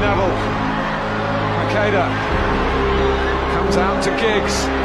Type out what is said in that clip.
Neville. Makeda comes out to Giggs.